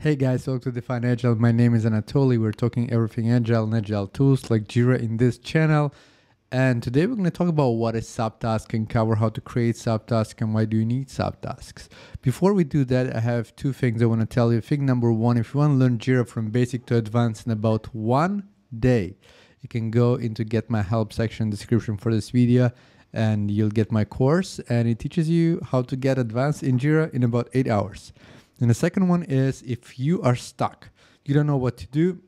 Hey guys, welcome to Define Agile. My name is Anatoly. We're talking everything Agile and Agile tools like Jira in this channel. And today we're going to talk about what is subtask and cover how to create subtasks and why do you need subtasks. Before we do that, I have two things I want to tell you. Thing number one, if you want to learn Jira from basic to advanced in about one day, you can go into get my help section description for this video and you'll get my course and it teaches you how to get advanced in Jira in about eight hours. And the second one is if you are stuck, you don't know what to do,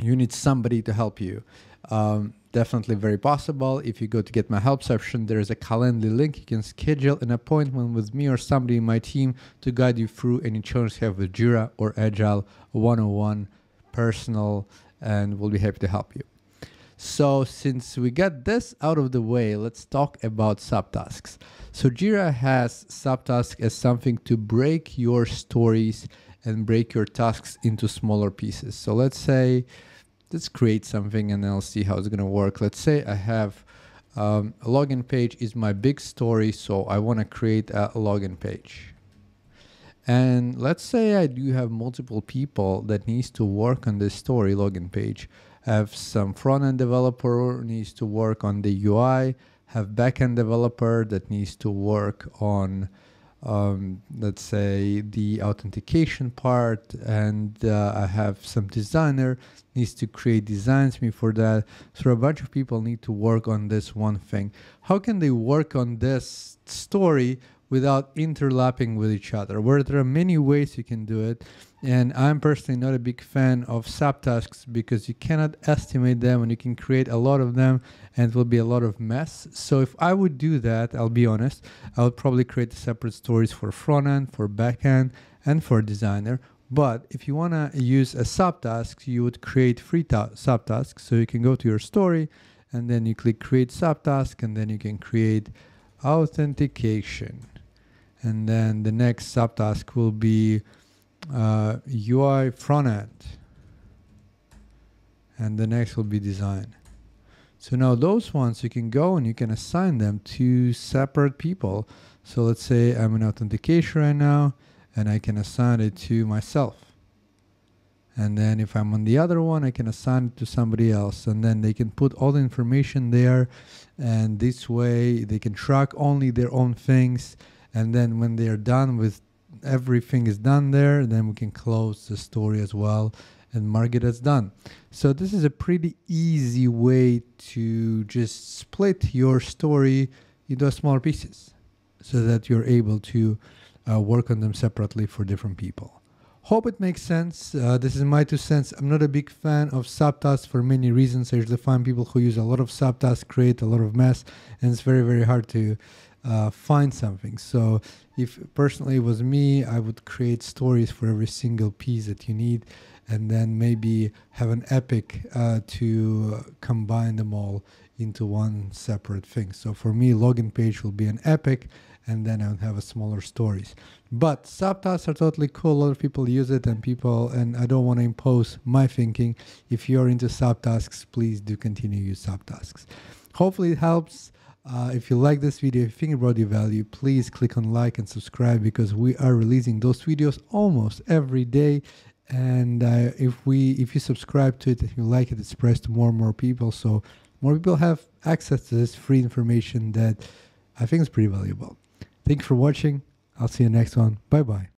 you need somebody to help you. Um, definitely very possible. If you go to get my help section, there is a Calendly link. You can schedule an appointment with me or somebody in my team to guide you through any challenges you have with Jira or Agile 101 personal, and we'll be happy to help you. So since we got this out of the way, let's talk about subtasks. So Jira has subtasks as something to break your stories and break your tasks into smaller pieces. So let's say, let's create something and I'll see how it's gonna work. Let's say I have um, a login page is my big story, so I wanna create a login page. And let's say I do have multiple people that needs to work on this story login page have some front-end developer needs to work on the UI, have backend developer that needs to work on, um, let's say, the authentication part, and uh, I have some designer needs to create designs me for that. So a bunch of people need to work on this one thing. How can they work on this story without interlapping with each other? Where there are many ways you can do it and I'm personally not a big fan of subtasks because you cannot estimate them and you can create a lot of them and it will be a lot of mess. So if I would do that, I'll be honest, I would probably create separate stories for front end, for back end, and for designer. But if you want to use a subtask, you would create free subtasks. So you can go to your story and then you click create subtask and then you can create authentication. And then the next subtask will be uh, UI front end. And the next will be design. So now those ones you can go and you can assign them to separate people. So let's say I'm in authentication right now and I can assign it to myself. And then if I'm on the other one, I can assign it to somebody else. And then they can put all the information there. And this way they can track only their own things. And then when they're done with everything is done there, then we can close the story as well and mark it as done. So this is a pretty easy way to just split your story into smaller pieces so that you're able to uh, work on them separately for different people. Hope it makes sense. Uh, this is my two cents. I'm not a big fan of subtasks for many reasons. I usually find people who use a lot of subtasks create a lot of mess, and it's very, very hard to uh, find something. So if personally it was me, I would create stories for every single piece that you need and then maybe have an epic uh, to combine them all into one separate thing. So for me, login page will be an epic and then I would have a smaller stories. But subtasks are totally cool. A lot of people use it and people, and I don't want to impose my thinking. If you're into subtasks, please do continue use subtasks. Hopefully it helps. Uh, if you like this video, if you think it brought you value, please click on like and subscribe because we are releasing those videos almost every day. And uh, if we, if you subscribe to it, if you like it, it spreads to more and more people. So more people have access to this free information that I think is pretty valuable. Thank you for watching. I'll see you next one. Bye bye.